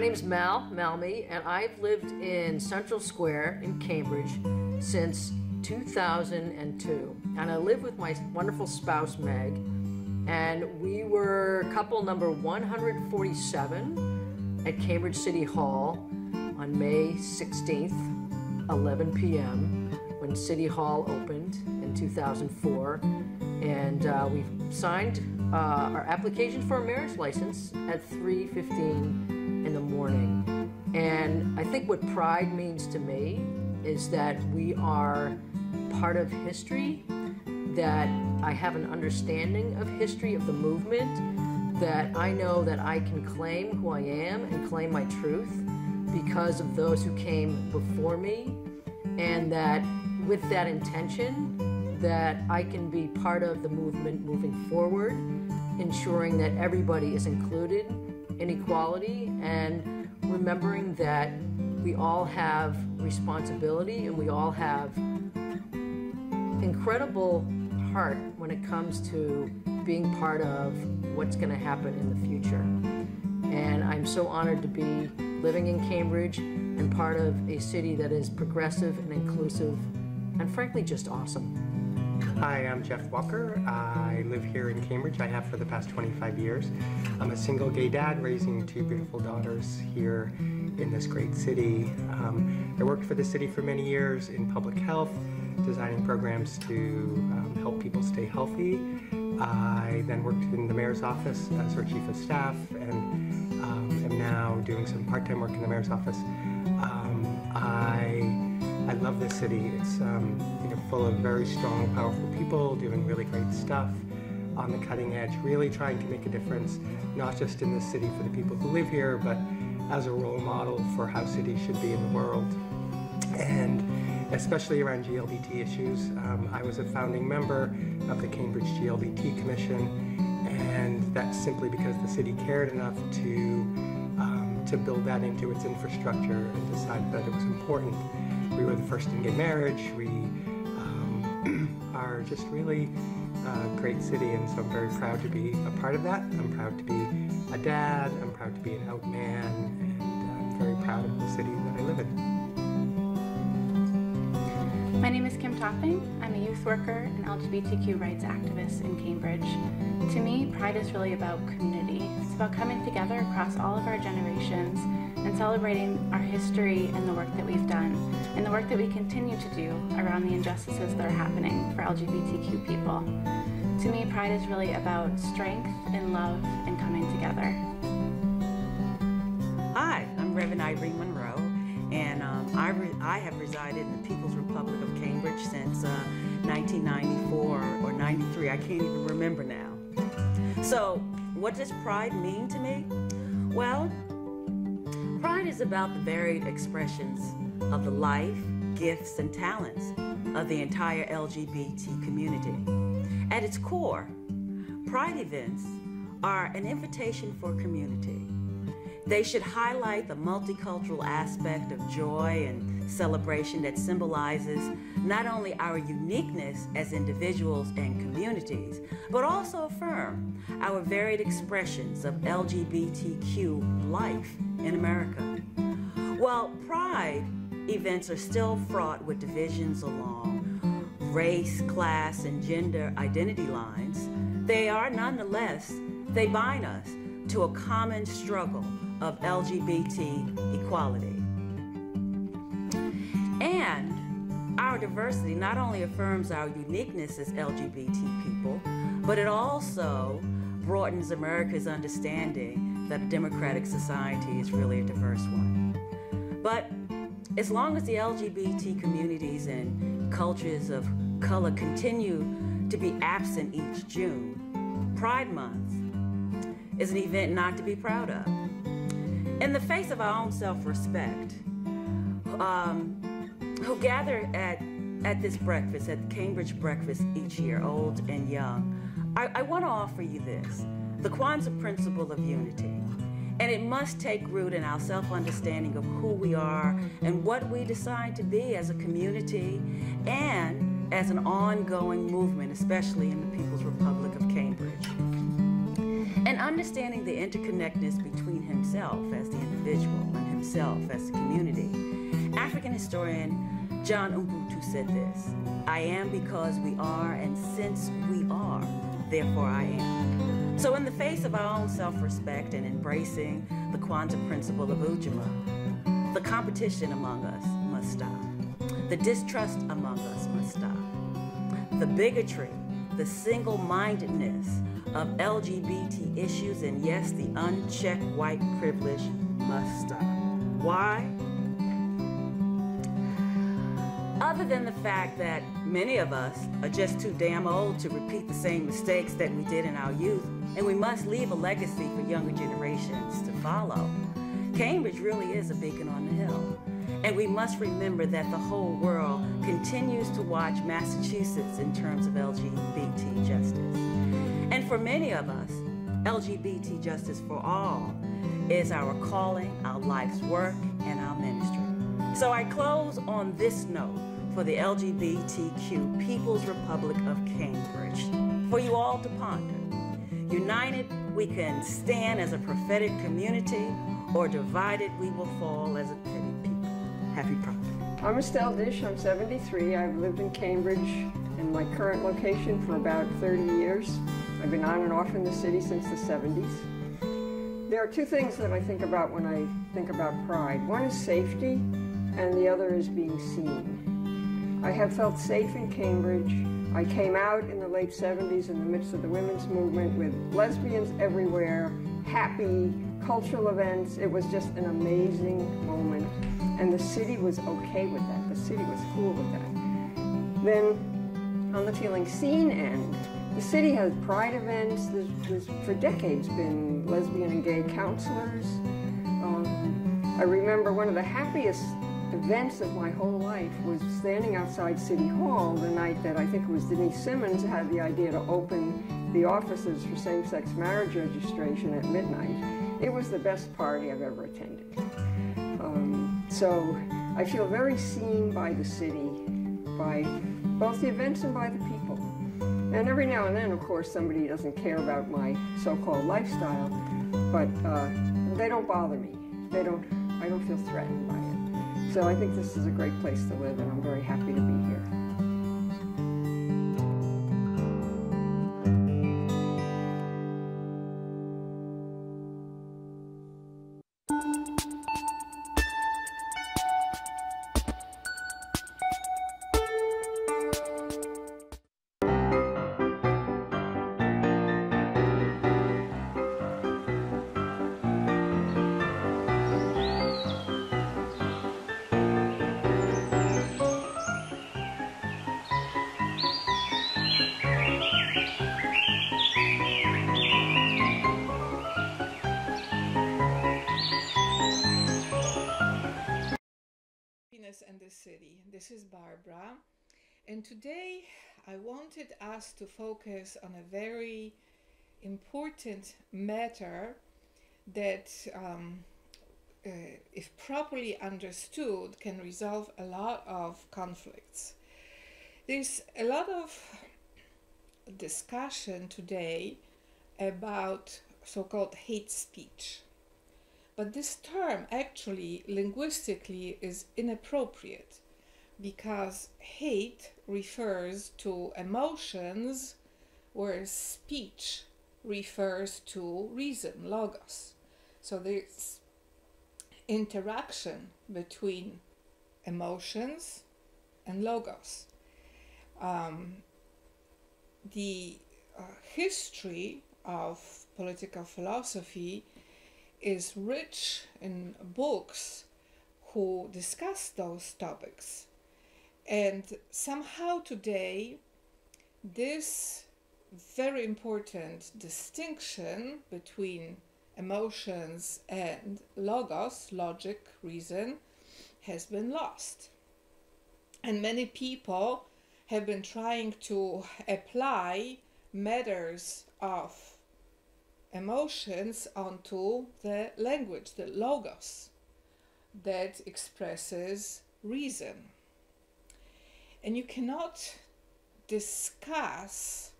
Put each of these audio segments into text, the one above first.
My name's Mal Malmy, and I've lived in Central Square in Cambridge since 2002. And I live with my wonderful spouse, Meg, and we were couple number 147 at Cambridge City Hall on May 16th, 11 p.m., when City Hall opened in 2004. And uh, we signed uh, our application for a marriage license at 3:15 in the morning. And I think what pride means to me is that we are part of history, that I have an understanding of history of the movement, that I know that I can claim who I am and claim my truth because of those who came before me, and that with that intention, that I can be part of the movement moving forward, ensuring that everybody is included inequality and remembering that we all have responsibility and we all have incredible heart when it comes to being part of what's going to happen in the future. And I'm so honored to be living in Cambridge and part of a city that is progressive and inclusive and frankly just awesome. Hi, I'm Jeff Walker. I live here in Cambridge. I have for the past 25 years. I'm a single gay dad raising two beautiful daughters here in this great city. Um, I worked for the city for many years in public health, designing programs to um, help people stay healthy. I then worked in the mayor's office as her chief of staff and um, am now doing some part-time work in the mayor's office. Um, I I love this city. It's um, you know, full of very strong, powerful people doing really great stuff on the cutting edge, really trying to make a difference, not just in this city for the people who live here, but as a role model for how cities should be in the world. And especially around GLBT issues. Um, I was a founding member of the Cambridge GLBT Commission, and that's simply because the city cared enough to um, to build that into its infrastructure and decide that it was important we were the first in gay marriage. We um, are just really a great city, and so I'm very proud to be a part of that. I'm proud to be a dad. I'm proud to be an out man, and I'm very proud of the city that I live in. My name is Kim Topping. I'm a youth worker and LGBTQ rights activist in Cambridge. To me, Pride is really about community. It's about coming together across all of our generations and celebrating our history and the work that we've done and the work that we continue to do around the injustices that are happening for LGBTQ people. To me, Pride is really about strength and love and coming together. Hi, I'm Reverend Irene Monroe, and um, I, I have resided in the People's Republic of Cambridge since uh, 1994 or 93. I can't even remember now. So, what does pride mean to me? Well, Pride is about the varied expressions of the life, gifts, and talents of the entire LGBT community. At its core, Pride events are an invitation for community. They should highlight the multicultural aspect of joy and celebration that symbolizes not only our uniqueness as individuals and communities, but also affirm our varied expressions of LGBTQ life in America. While Pride events are still fraught with divisions along race, class, and gender identity lines, they are nonetheless, they bind us to a common struggle of LGBT equality. And our diversity not only affirms our uniqueness as LGBT people, but it also broadens America's understanding that a democratic society is really a diverse one. But as long as the LGBT communities and cultures of color continue to be absent each June, Pride Month is an event not to be proud of. In the face of our own self-respect, um, who gather at, at this breakfast, at the Cambridge breakfast each year, old and young, I, I want to offer you this the Kwanzaa principle of unity. And it must take root in our self understanding of who we are and what we decide to be as a community and as an ongoing movement, especially in the People's Republic of understanding the interconnectedness between himself as the individual and himself as the community. African historian John Ubuntu said this I am because we are, and since we are, therefore I am. So, in the face of our own self respect and embracing the Kwanzaa principle of Ujamaa, the competition among us must stop. The distrust among us must stop. The bigotry, the single mindedness of LGBT issues, and yes, the unchecked white privilege must stop. Why? Other than the fact that many of us are just too damn old to repeat the same mistakes that we did in our youth, and we must leave a legacy for younger generations to follow. Cambridge really is a beacon on the hill. And we must remember that the whole world continues to watch Massachusetts in terms of LGBT justice. And for many of us, LGBT justice for all is our calling, our life's work, and our ministry. So I close on this note for the LGBTQ People's Republic of Cambridge for you all to ponder. United, we can stand as a prophetic community, or divided, we will fall as a people. Happy Pride. I'm Estelle Disch. I'm 73. I've lived in Cambridge in my current location for about 30 years. I've been on and off in the city since the 70s. There are two things that I think about when I think about pride. One is safety, and the other is being seen. I have felt safe in Cambridge. I came out in the late 70s in the midst of the women's movement with lesbians everywhere, happy, cultural events. It was just an amazing moment. And the city was okay with that. The city was cool with that. Then, on the feeling seen end, the city has pride events. There's, for decades been lesbian and gay counselors. Um, I remember one of the happiest events of my whole life was standing outside City Hall the night that I think it was Denise Simmons had the idea to open the offices for same-sex marriage registration at midnight. It was the best party I've ever attended. So I feel very seen by the city, by both the events and by the people. And every now and then, of course, somebody doesn't care about my so-called lifestyle, but uh, they don't bother me. They don't. I don't feel threatened by it. So I think this is a great place to live, and I'm very happy to be This is Barbara, and today I wanted us to focus on a very important matter that, um, uh, if properly understood, can resolve a lot of conflicts. There's a lot of discussion today about so called hate speech. But this term actually linguistically is inappropriate because hate refers to emotions, whereas speech refers to reason, logos. So there's interaction between emotions and logos. Um, the uh, history of political philosophy is rich in books who discuss those topics. And somehow today, this very important distinction between emotions and logos, logic, reason, has been lost. And many people have been trying to apply matters of emotions onto the language, the logos, that expresses reason. And you cannot discuss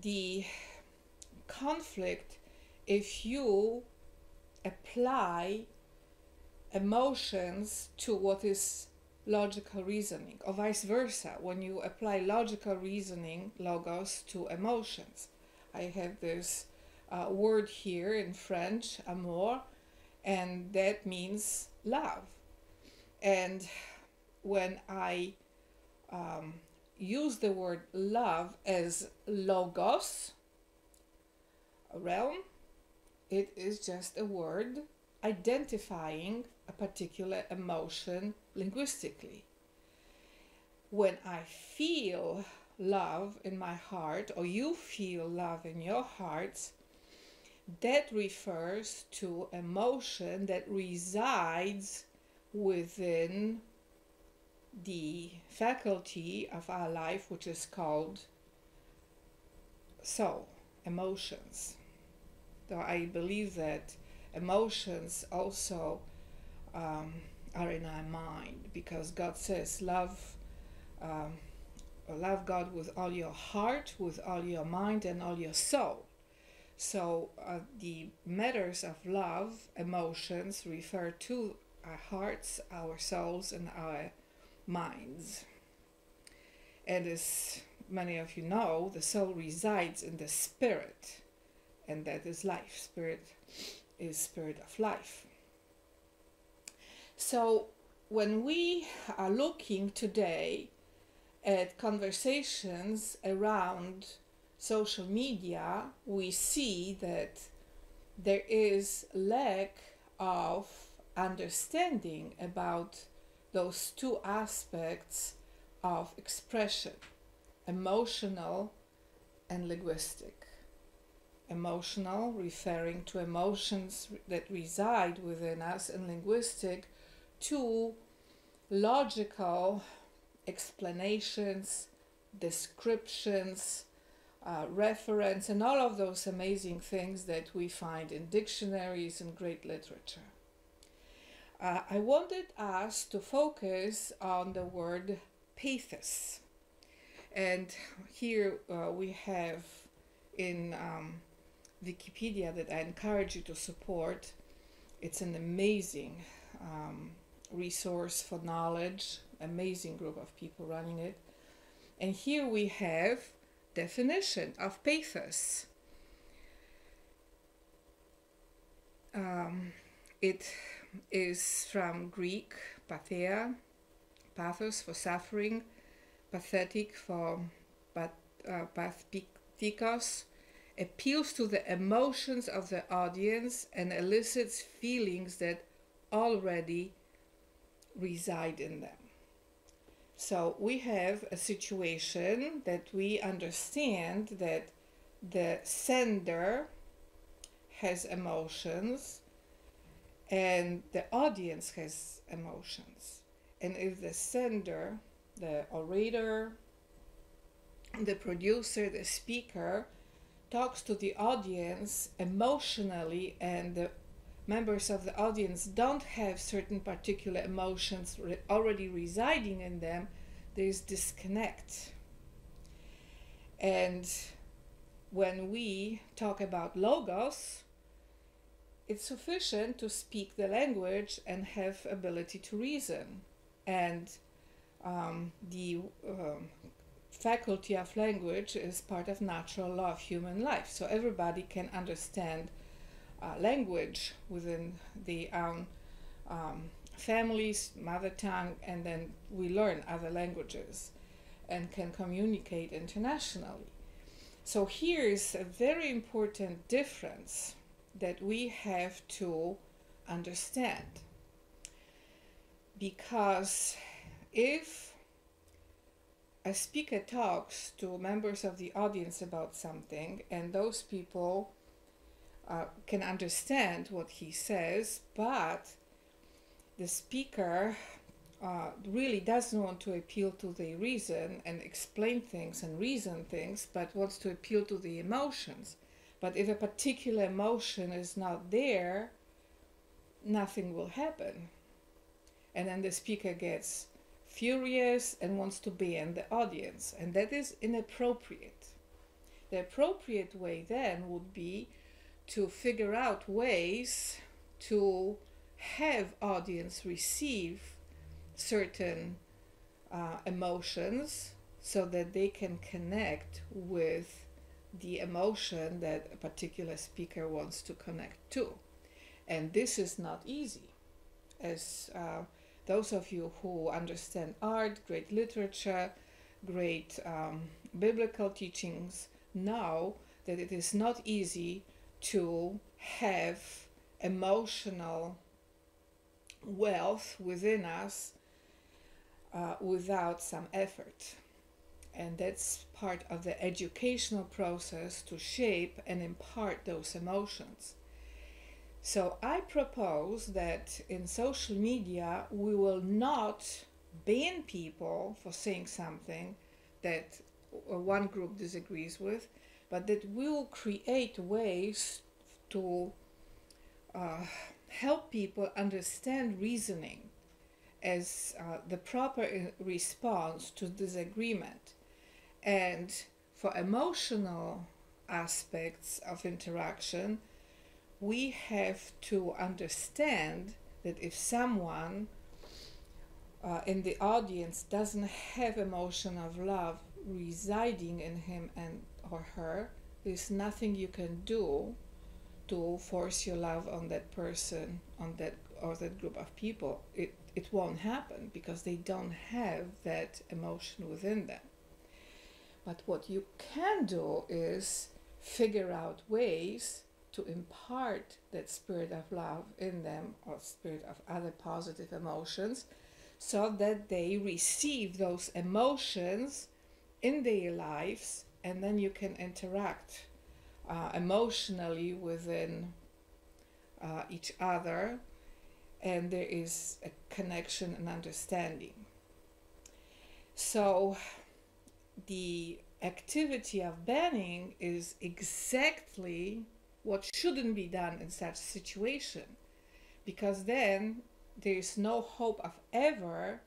the conflict if you apply emotions to what is logical reasoning, or vice versa, when you apply logical reasoning, logos, to emotions. I have this uh, word here in French, amour, and that means love. And when I um, use the word love as logos, realm, it is just a word identifying a particular emotion linguistically. When I feel love in my heart, or you feel love in your hearts, that refers to emotion that resides within the faculty of our life, which is called soul, emotions. Though I believe that emotions also um, are in our mind because God says, Love. Um, love God with all your heart, with all your mind, and all your soul. So, uh, the matters of love, emotions, refer to our hearts, our souls, and our minds. And as many of you know, the soul resides in the spirit, and that is life. Spirit is spirit of life. So, when we are looking today at conversations around social media, we see that there is lack of understanding about those two aspects of expression emotional and linguistic. Emotional, referring to emotions that reside within us, and linguistic, to logical explanations, descriptions, uh, reference, and all of those amazing things that we find in dictionaries and great literature. Uh, I wanted us to focus on the word pathos. And here uh, we have in um, Wikipedia that I encourage you to support. It's an amazing um, resource for knowledge, amazing group of people running it. And here we have definition of pathos. Um, it is from Greek pathia, pathos for suffering, pathetic for path, uh, appeals to the emotions of the audience and elicits feelings that already reside in them. So we have a situation that we understand that the sender has emotions and the audience has emotions. And if the sender, the orator, the producer, the speaker talks to the audience emotionally and the members of the audience don't have certain particular emotions re- already residing in them, there is disconnect. And when we talk about logos, it's sufficient to speak the language and have ability to reason. And um, the um, faculty of language is part of natural law of human life. So everybody can understand uh, language within the own um, families, mother tongue, and then we learn other languages and can communicate internationally. So here's a very important difference that we have to understand. Because if a speaker talks to members of the audience about something and those people uh, can understand what he says, but the speaker uh, really doesn't want to appeal to the reason and explain things and reason things, but wants to appeal to the emotions. But if a particular emotion is not there, nothing will happen. And then the speaker gets furious and wants to ban the audience, and that is inappropriate. The appropriate way then would be to figure out ways to have audience receive certain uh, emotions so that they can connect with the emotion that a particular speaker wants to connect to. And this is not easy. As uh, those of you who understand art, great literature, great um, biblical teachings know that it is not easy to have emotional wealth within us uh, without some effort. And that's part of the educational process to shape and impart those emotions. So I propose that in social media we will not ban people for saying something that one group disagrees with, but that we will create ways to uh, help people understand reasoning as uh, the proper response to disagreement. And for emotional aspects of interaction, we have to understand that if someone uh, in the audience doesn't have emotion of love residing in him and or her, there's nothing you can do to force your love on that person, on that or that group of people. It it won't happen because they don't have that emotion within them. But what you can do is figure out ways to impart that spirit of love in them or spirit of other positive emotions so that they receive those emotions in their lives and then you can interact uh, emotionally within uh, each other and there is a connection and understanding. So the activity of banning is exactly what shouldn't be done in such a situation. Because then there is no hope of ever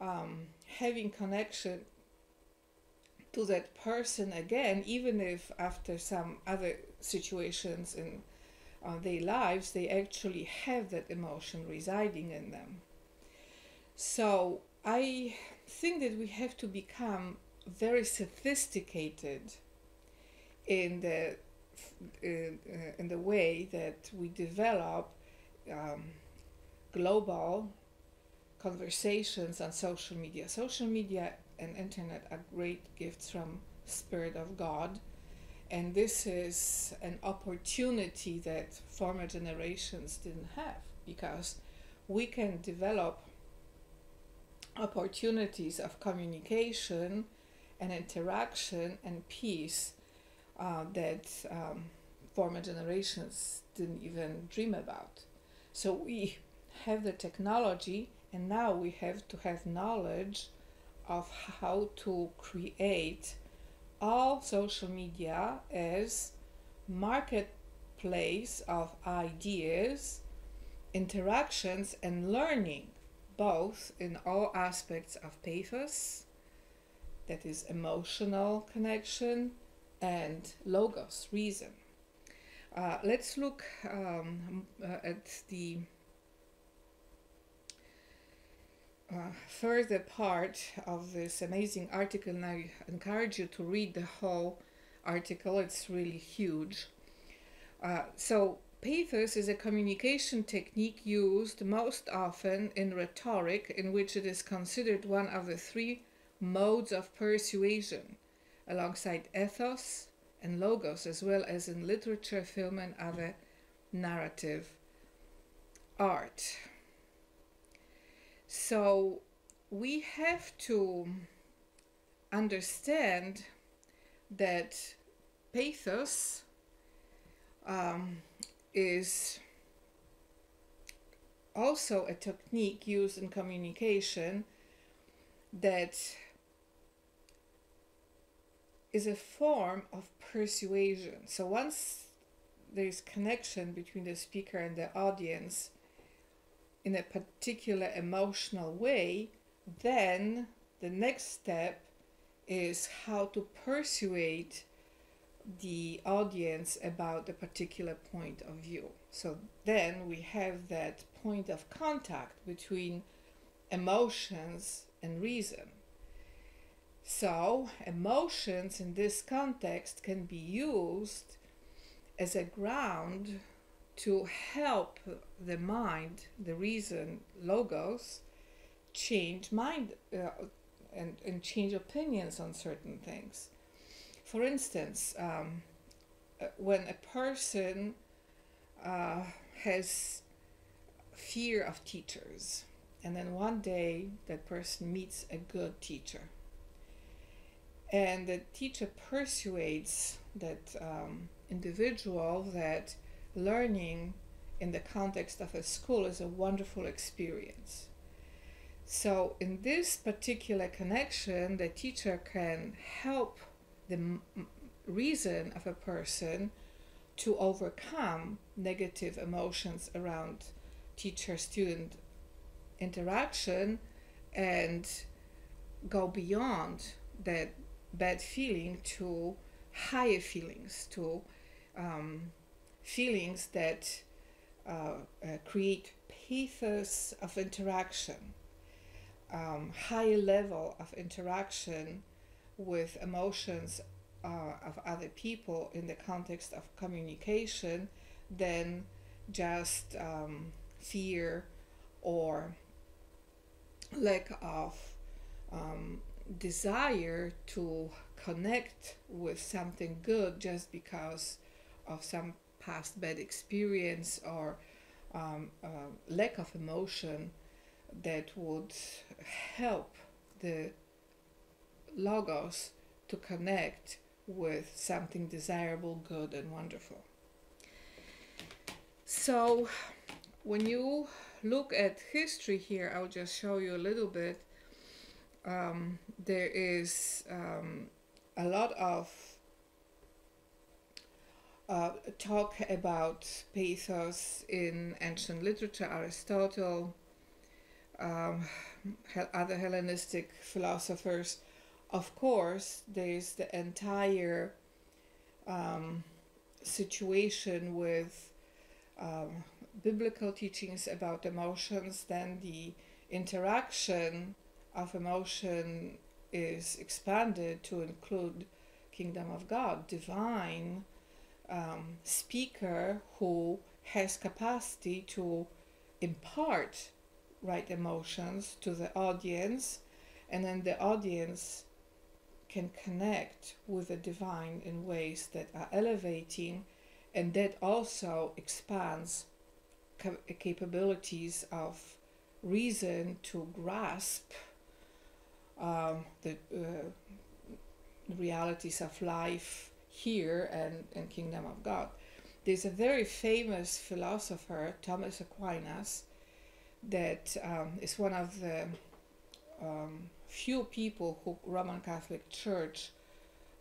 um, having connection to that person again even if after some other situations in uh, their lives they actually have that emotion residing in them. So i think that we have to become very sophisticated in the in, uh, in the way that we develop um, global conversations on social media. Social media and internet are great gifts from Spirit of God, and this is an opportunity that former generations didn't have because we can develop opportunities of communication and interaction and peace uh, that um, former generations didn't even dream about. So we have the technology, and now we have to have knowledge of how to create all social media as marketplace of ideas, interactions, and learning, both in all aspects of pathos, that is emotional connection, and logos, reason. Uh, let's look um, uh, at the uh, further part of this amazing article, and I encourage you to read the whole article, it's really huge. Uh, so, pathos is a communication technique used most often in rhetoric, in which it is considered one of the three modes of persuasion, alongside ethos and logos, as well as in literature, film, and other narrative art. So we have to understand that pathos um, is also a technique used in communication that is a form of persuasion. So once there is connection between the speaker and the audience in a particular emotional way, then the next step is how to persuade the audience about a particular point of view. So then we have that point of contact between emotions and reason. So, emotions in this context can be used as a ground to help the mind, the reason, logos, change mind uh, and, and change opinions on certain things. For instance, um, uh, when a person uh, has fear of teachers, and then one day that person meets a good teacher, and the teacher persuades that um, individual that learning in the context of a school is a wonderful experience. So, in this particular connection, the teacher can help the reason of a person to overcome negative emotions around teacher student interaction and go beyond that bad feeling to higher feelings, to um, feelings that uh, uh, create pathos of interaction, um, higher level of interaction with emotions uh, of other people in the context of communication than just um, fear or lack of um, desire to connect with something good just because of some past bad experience or um, uh, lack of emotion that would help the logos to connect with something desirable, good, and wonderful. So, when you look at history here, I'll just show you a little bit. Um, there is um, a lot of uh, talk about pathos in ancient literature, Aristotle, um, other Hellenistic philosophers. Of course, there's the entire um, situation with um, biblical teachings about emotions, then the interaction of emotion is expanded to include kingdom of God, divine um, speaker who has capacity to impart right emotions to the audience, and then the audience can connect with the divine in ways that are elevating and that also expands cap- capabilities of reason to grasp um, the uh, realities of life here and in kingdom of god there's a very famous philosopher thomas aquinas that um, is one of the um, few people who Roman Catholic Church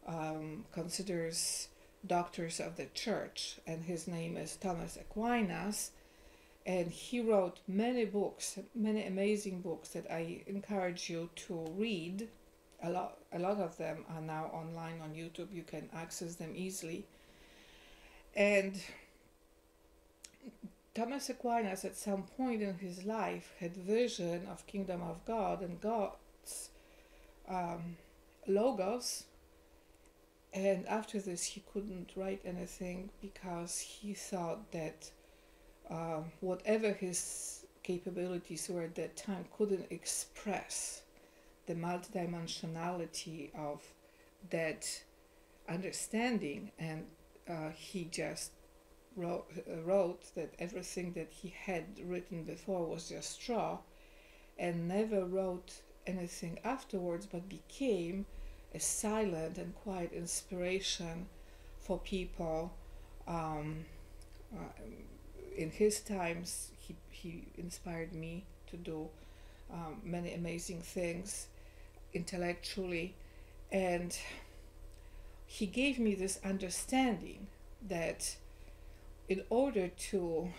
um, considers doctors of the church, and his name is Thomas Aquinas. And he wrote many books, many amazing books that I encourage you to read. A lot, a lot of them are now online on YouTube. You can access them easily. And Thomas Aquinas, at some point in his life, had vision of kingdom of God and God's um, logos and after this he couldn't write anything because he thought that uh, whatever his capabilities were at that time couldn't express the multidimensionality of that understanding. And uh, he just wrote, wrote that everything that he had written before was just straw and never wrote anything afterwards, but became a silent and quiet inspiration for people um, uh, in his times, he, he inspired me to do um, many amazing things intellectually. And he gave me this understanding that in order to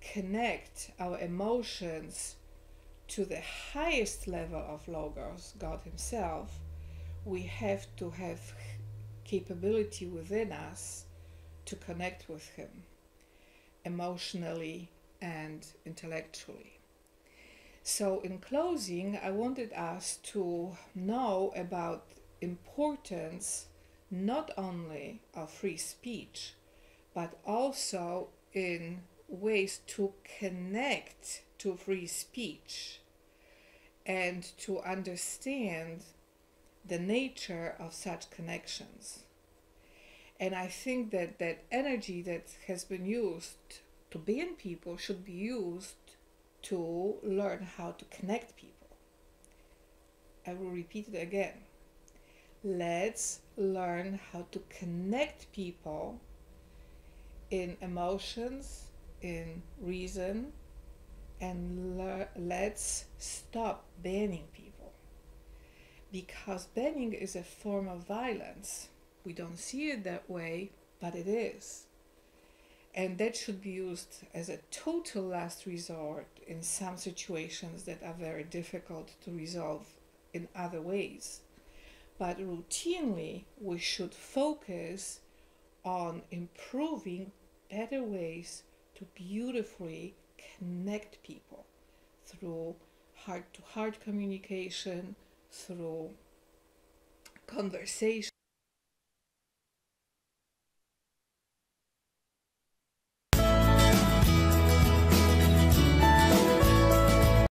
connect our emotions to the highest level of logos god himself we have to have capability within us to connect with him emotionally and intellectually so in closing i wanted us to know about importance not only of free speech but also in ways to connect to free speech and to understand the nature of such connections. And I think that that energy that has been used to ban people should be used to learn how to connect people. I will repeat it again. Let's learn how to connect people in emotions, in reason, and le- let's stop banning people. Because banning is a form of violence. We don't see it that way, but it is. And that should be used as a total last resort in some situations that are very difficult to resolve in other ways. But routinely, we should focus on improving better ways to beautifully connect people through heart to heart communication, through conversation